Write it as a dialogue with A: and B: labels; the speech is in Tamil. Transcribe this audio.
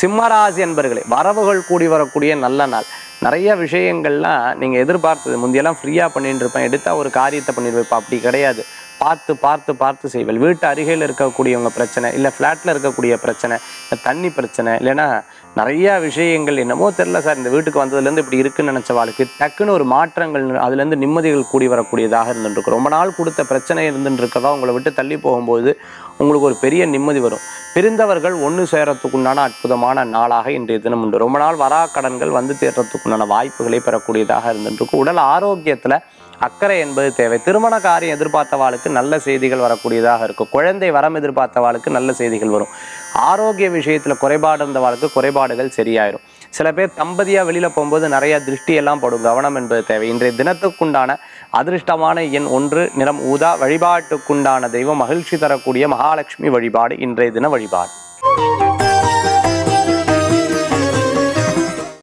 A: சிம்மராசி என்பர்களே வரவுகள் கூடி வரக்கூடிய நல்ல நாள். நிறைய விஷயங்கள்லாம் நீங்கள் எதிர்பார்த்தது. முந்தையெல்லாம் ஃப்ரீயாக பண்ணிட்டு இருப்பேன் எடுத்தால் ஒரு காரியத்தை பண்ணிடுவேன் அப்படி கிடையாது. பார்த்து பார்த்து பார்த்து செய்வல். வீட்டு அருகில் இருக்கக்கூடியவங்க பிரச்சனை இல்லை ஃப்ளாட்டில் இருக்கக்கூடிய பிரச்சனை இல்லை தண்ணி பிரச்சனை இல்லைன்னா நிறைய விஷயங்கள் என்னமோ தெரில சார். இந்த வீட்டுக்கு வந்ததுலேருந்து இப்படி இருக்குன்னு நினச்ச வாழ்க்கை டக்குன்னு ஒரு மாற்றங்கள் அதுலேருந்து நிம்மதிகள் கூடி வரக்கூடியதாக இருந்துருக்கு ரொம்ப நாள் கொடுத்த பிரச்சனை இருந்துட்டு இருக்கதா உங்களை விட்டு தள்ளி போகும்போது உங்களுக்கு ஒரு பெரிய நிம்மதி வரும். பிரிந்தவர்கள் ஒன்று சேரத்துக்குண்டான அற்புதமான நாளாக இன்றைய தினம் உண்டு. ரொம்ப நாள் வரா கடன்கள் வந்து தேடுறதுக்குண்டான வாய்ப்புகளை பெறக்கூடியதாக இருந்துருக்கு உடல் ஆரோக்கியத்தில் அக்கறை என்பது தேவை. திருமண காரியம் எதிர்பார்த்தவாளுக்கு நல்ல செய்திகள் வரக்கூடியதாக இருக்கும். குழந்தை வரம் எதிர்பார்த்தவாளுக்கு நல்ல செய்திகள் வரும். ஆரோக்கிய விஷயத்தில் குறைபாடு இருந்தவாளுக்கு குறைபாடுகள் சரியாயிரும். சில பேர் தம்பதியாக வெளியில் போகும்போது நிறைய திருஷ்டியெல்லாம் படும். கவனம் என்பது தேவை. இன்றைய தினத்துக்குண்டான அதிர்ஷ்டமான எண் ஒன்று நிறம் ஊதா. வழிபாட்டுக்குண்டான தெய்வம் மகிழ்ச்சி தரக்கூடிய மகாலட்சுமி வழிபாடு. இன்றைய தின வழிபாடு.